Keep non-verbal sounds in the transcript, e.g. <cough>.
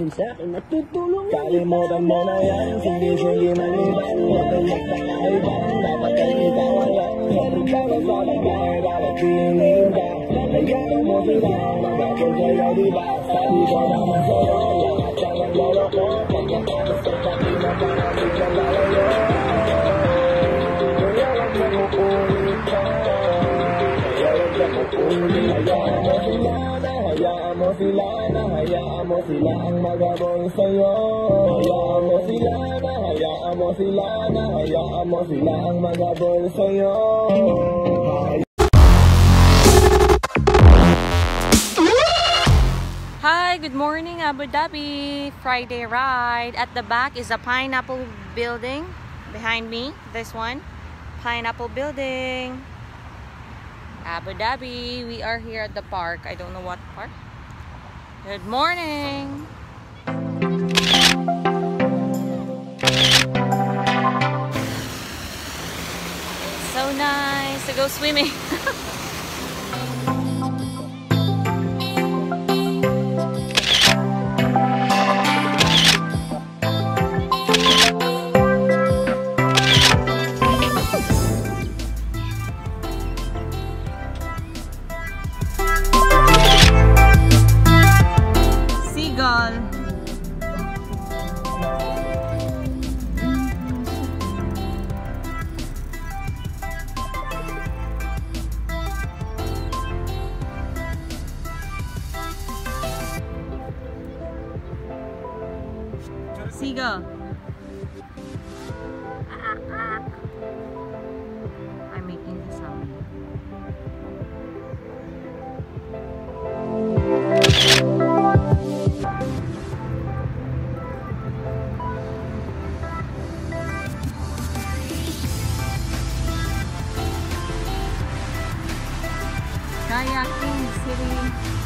dừng sát em đã tuyệt tu luôn Cả đi mô tầm mô nói anh Xin đi chơi gì mà đi bắn Một tên nhật bạn ai bắn Đã bắt cái gì tao ăn lắm Một tên cao là do đàn bài Đó là chuyện nghiêm ta Để giá tao mua thứ nào Mà bà kêu chơi đâu đi bà Sao đi cho tao mà số Là chẳng nhận đâu đó bố Chẳng nhận tao mà sợ tao đi mà tao Thì cho Hayaan mo sila na Hayaan mo sila ang magabol sa'yo Hayaan mo sila na Hayaan mo sila na Hayaan mo sila ang sa'yo Hi, good morning Abu Dhabi. Friday ride. At the back is a pineapple building behind me. This one. Pineapple building. Abu Dhabi. We are here at the park. I don't know what park. Good morning. It's so nice to go swimming. <laughs> Seagull. I'm making the sound. Kayaking City